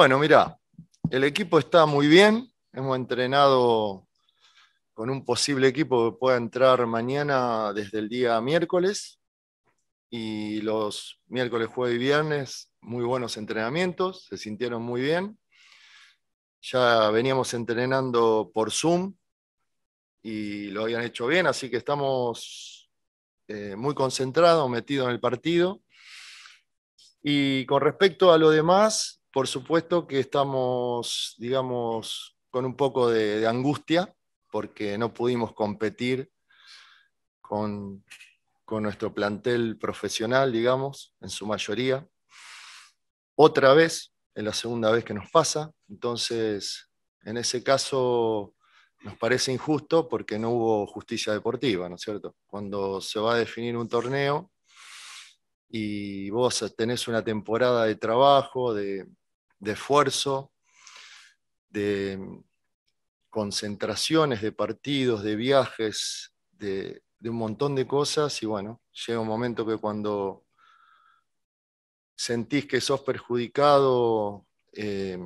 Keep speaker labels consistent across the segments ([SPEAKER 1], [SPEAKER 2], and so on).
[SPEAKER 1] Bueno, mira, el equipo está muy bien. Hemos entrenado con un posible equipo que pueda entrar mañana desde el día miércoles. Y los miércoles, jueves y viernes, muy buenos entrenamientos, se sintieron muy bien. Ya veníamos entrenando por Zoom y lo habían hecho bien, así que estamos eh, muy concentrados, metidos en el partido. Y con respecto a lo demás, por supuesto que estamos, digamos, con un poco de, angustia porque no pudimos competir con, con nuestro plantel profesional, digamos, en su mayoría. Otra vez, es la segunda vez que nos pasa, entonces en ese caso nos parece injusto porque no hubo justicia deportiva, ¿no es cierto? Cuando se va a definir un torneo y vos tenés una temporada de trabajo, de, esfuerzo, de concentraciones, de partidos, de viajes, de, un montón de cosas. Y bueno, llega un momento que cuando sentís que sos perjudicado eh,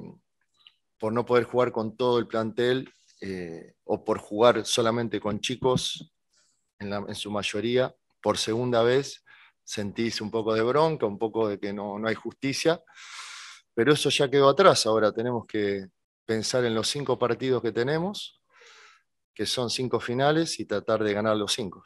[SPEAKER 1] por no poder jugar con todo el plantel eh, o por jugar solamente con chicos, en, su mayoría, por segunda vez, sentís un poco de bronca, un poco de que no, no hay justicia, pero eso ya quedó atrás, ahora tenemos que pensar en los cinco partidos que tenemos, que son cinco finales, y tratar de ganar los cinco.